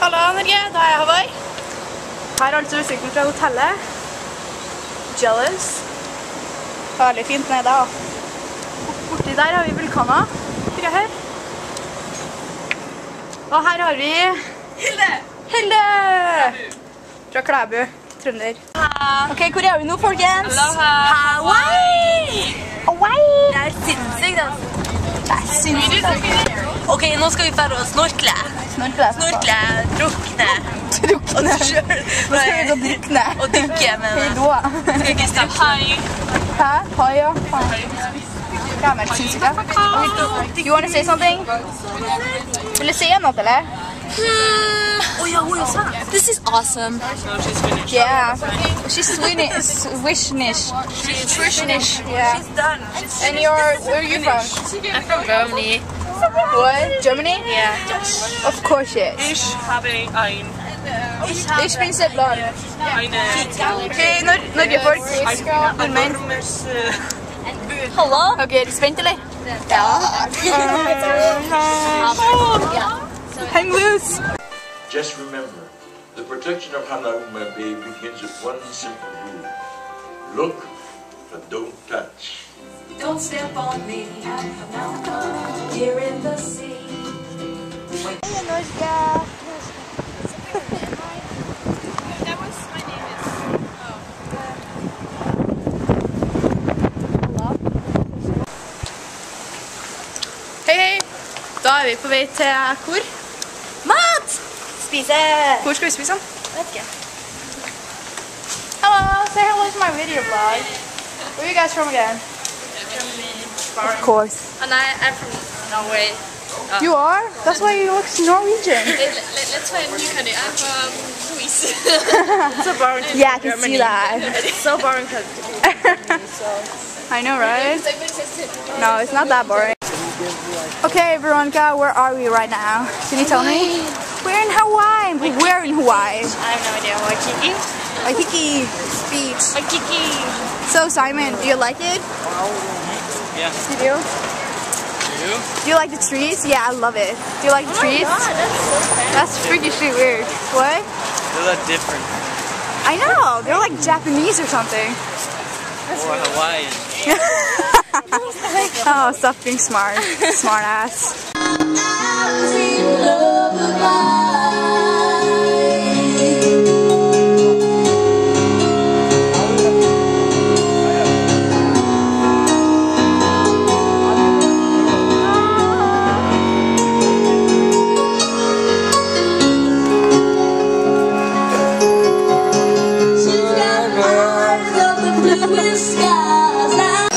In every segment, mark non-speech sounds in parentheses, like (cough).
Halla, Norge. Da er jeg Hawaii. Her er altså utsikten fra hotellet. Jealous. Veldig fint nede. Borti der har vi vulkaner. Tror jeg her. Og her har vi Hilde! Hilde! Fra Klæbu. Trønder. Ok, hvor er vi nå, folkens? Aloha! Hawaii! Hawaii! Det er sinnssykt, altså. Sinnssykt. Ok, nå skal vi dra og snorkle. Snorkle. Snorkle, drukne. Drukne. Nå skal vi gå og drukne. Og dykke, men Hei skal ikke snakke. Hæ? Hei, ja. Det helt sinnssykt. You wanna say something? Vil du si noe, eller? Yeah, hun svensk. This is awesome. Yeah. She's Swedish. Swedish. She's Swedish. Yeah. She's done. And you're, where are you from? I'm from Germany. What? Germany? Yeah. Of course it. Ich habe ein, Ich bin så blond. eine Ok, Nor Norge-folk. Nordmenn. warmes äh, Hallo? Ok, du spent, eller? Ja. Hang loose. Just remember, the protection of Hanauma Bay begins with one simple rule. Look, but don't touch. Don't step on me. Here in the sea. Hei, Da er vi på vei til hvor? Mat! Spise. Hvor skal vi spise? Vet ikke. Hello, say hello to my video vlog. Where are you guys from again? Of course. And I, I'm from Norway. You are? That's why you look Norwegian. (laughs) Let's find a new country. I'm from Greece. so boring. Yeah, I can see that. It's so boring because (laughs) (laughs) I know, right? No, it's not that boring. Okay, Veronica, where are we right now? Can you tell me? We're in Hawaii. but We're in Hawaii. I have no idea. Waikiki? Waikiki Beach. Waikiki. So, Simon, do you like it? Yeah. You do? You? Do you like the trees? Yeah, I love it. Do you like the oh trees? Oh that's so fancy. That's freaky shit weird. What? They're look different. I know. They're like Japanese or something. Or Hawaiian. (laughs) Oh, stop being smart. Smart ass. I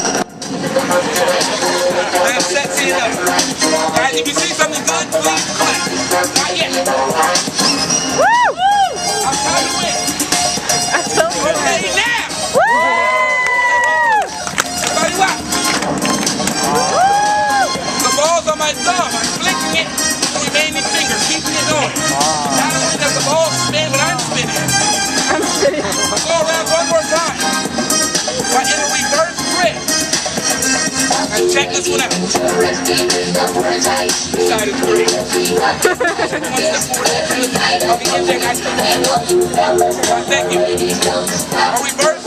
am sexy enough. Alright, if you see something good, please clap. Not yet. Check this one out. Side is great. Thank you. A reverse